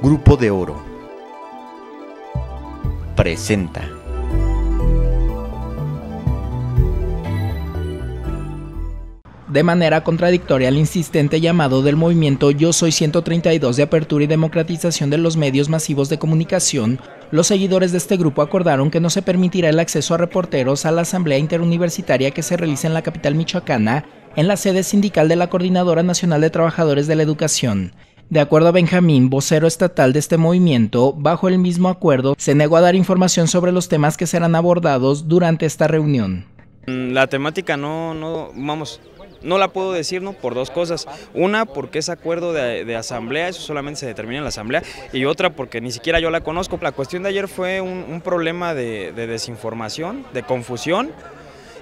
Grupo de Oro presenta. De manera contradictoria al insistente llamado del movimiento Yo Soy 132 de apertura y democratización de los medios masivos de comunicación, los seguidores de este grupo acordaron que no se permitirá el acceso a reporteros a la asamblea interuniversitaria que se realiza en la capital michoacana, en la sede sindical de la Coordinadora Nacional de Trabajadores de la Educación. De acuerdo a Benjamín, vocero estatal de este movimiento, bajo el mismo acuerdo se negó a dar información sobre los temas que serán abordados durante esta reunión. Mm, la temática no, no, vamos, no la puedo decir, ¿no? Por dos cosas. Una, porque es acuerdo de, asamblea, eso solamente se determina en la asamblea. Y otra, porque ni siquiera yo la conozco. La cuestión de ayer fue un, problema de desinformación, de confusión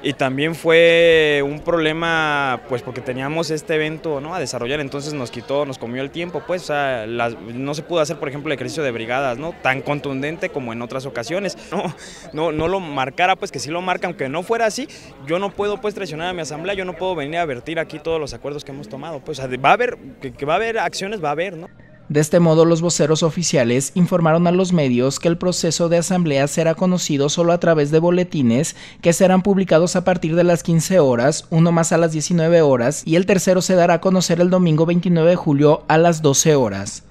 y también fue un problema pues porque teníamos este evento ¿no? a desarrollar, entonces nos quitó, nos comió el tiempo, pues o sea, no se pudo hacer por ejemplo el ejercicio de brigadas ¿no? tan contundente como en otras ocasiones, no, no, no lo marcara pues que sí lo marca, aunque no fuera así, yo no puedo pues traicionar a mi asamblea, yo no puedo venir a vertir aquí todos los acuerdos que hemos tomado, pues va a haber, que va a haber acciones, va a haber, ¿no? De este modo, los voceros oficiales informaron a los medios que el proceso de asamblea será conocido solo a través de boletines que serán publicados a partir de las 15 horas, uno más a las 19 horas y el tercero se dará a conocer el domingo 29 de julio a las 12 horas.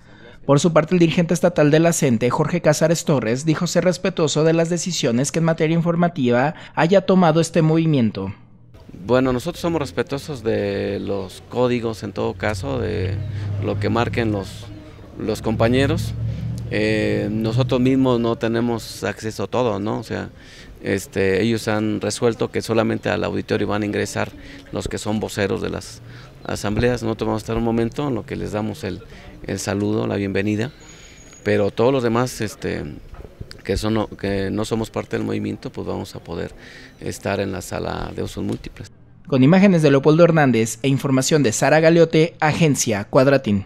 Por su parte, el dirigente estatal de la Jorge Casares Torres, dijo ser respetuoso de las decisiones que en materia informativa haya tomado este movimiento. Bueno, nosotros somos respetuosos de los códigos en todo caso, de lo que marquen los los compañeros. Eh, nosotros mismos no tenemos acceso a todo, ¿no? O sea, este, ellos han resuelto que solamente al auditorio van a ingresar los que son voceros de las asambleas. Nosotros vamos a estar un momento en lo que les damos el, saludo, la bienvenida, pero todos los demás este, que, son, que no somos parte del movimiento, pues vamos a poder estar en la sala de usos múltiples. Con imágenes de Leopoldo Hernández e información de Sara Galiote, Agencia Cuadratín.